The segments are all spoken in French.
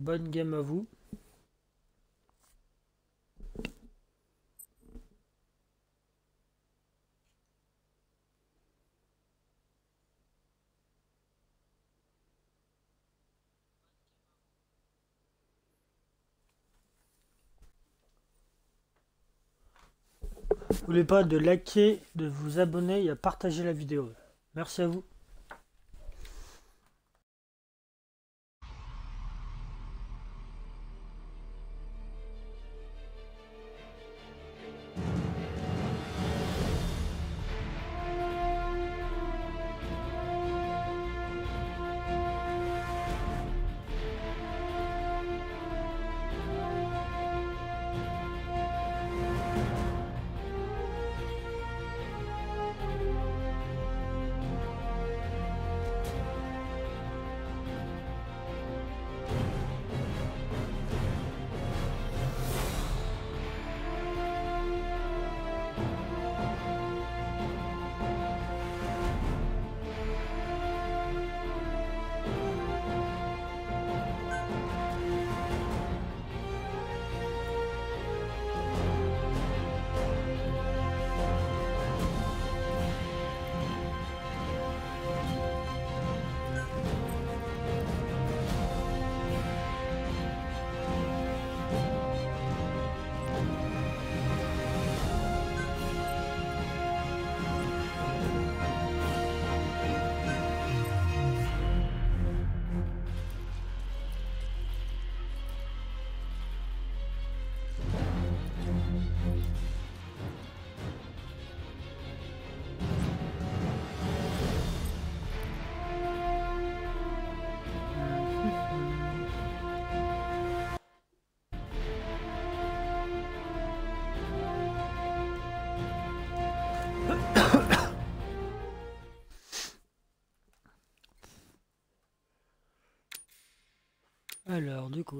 Bonne game à vous. N'oubliez pas de liker, de vous abonner et à partager la vidéo. Merci à vous.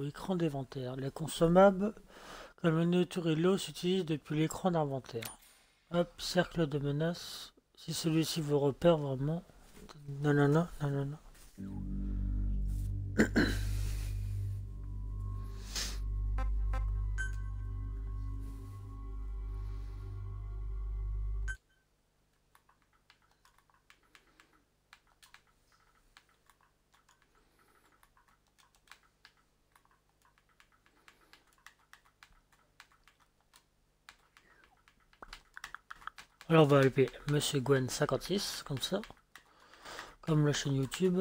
Écran d'inventaire. Les consommables, comme la nourriture et l'eau, s'utilisent depuis l'écran d'inventaire. Hop, cercle de menace. Si celui-ci vous repère vraiment... Non, non, non, non. Alors on va appeler Monsieur Gwen 56, comme ça. Comme la chaîne YouTube.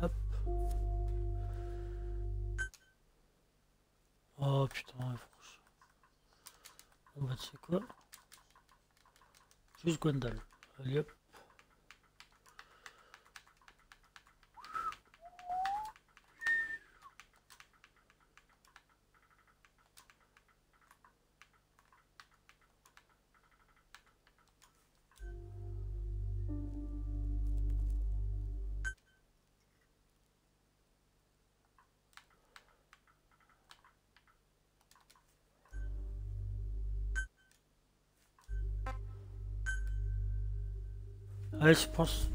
Hop. Oh putain. On va c'est quoi? Juste Gwendal. Allez hop. Ouais, je pense.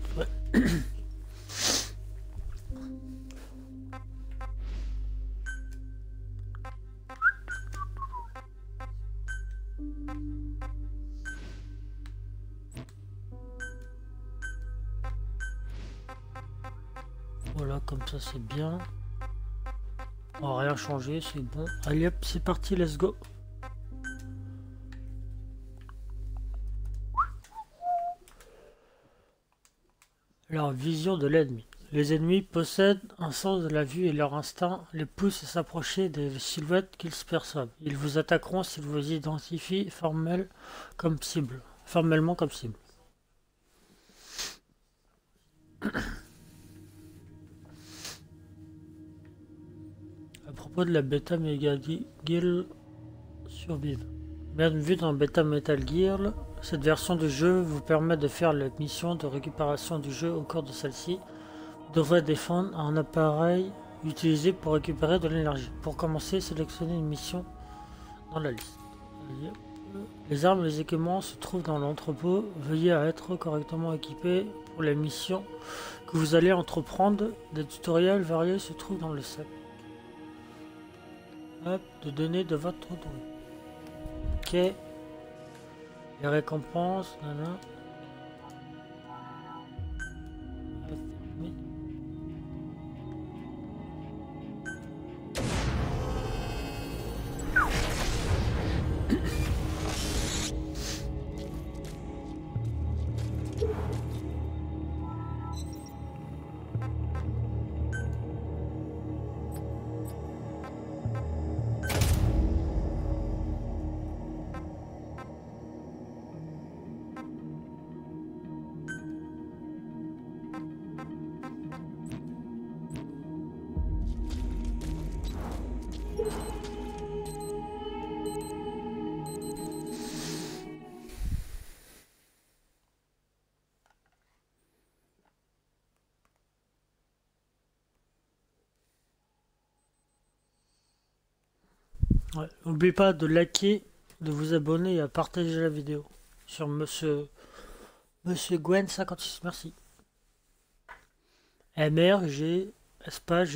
Voilà, comme ça c'est bien. On va rien changer, c'est bon. Allez hop, c'est parti, let's go. Leur vision de l'ennemi. Les ennemis possèdent un sens de la vue et leur instinct les pousse à s'approcher des silhouettes qu'ils perçoivent. Ils vous attaqueront s'ils vous identifient comme cible, formellement comme cible. À propos de la bêta Mega Gear survive. Bienvenue dans Beta Metal Gear. Cette version du jeu vous permet de faire la mission de récupération du jeu au cours de celle-ci. Vous devrez défendre un appareil utilisé pour récupérer de l'énergie. Pour commencer, sélectionnez une mission dans la liste. Les armes et les équipements se trouvent dans l'entrepôt. Veuillez à être correctement équipé pour les missions que vous allez entreprendre. Des tutoriels variés se trouvent dans le sac. Hop, de données de votre droit. Ok. Les récompenses, N'oubliez pas de liker, de vous abonner et à partager la vidéo sur Monsieur, Monsieur Gwen56. Merci. MRG espace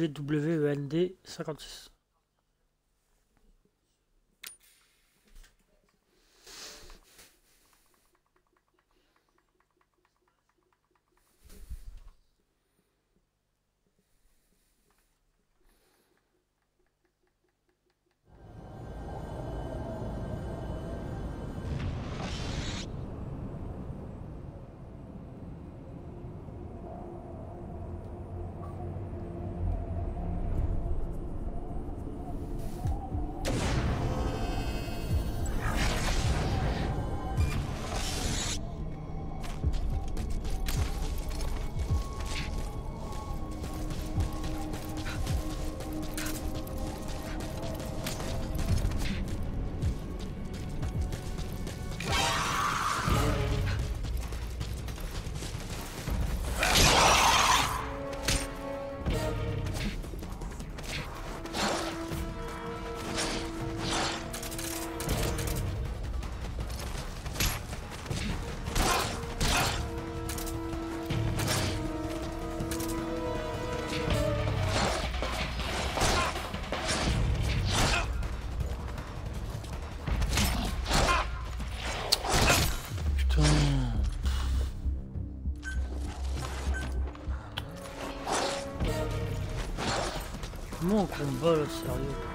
痛！莫恐怖的小友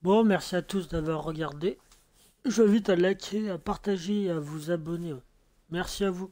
Bon, merci à tous d'avoir regardé. Je vous invite à liker, à partager et à vous abonner. Merci à vous.